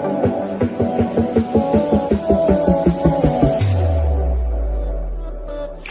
Thank you.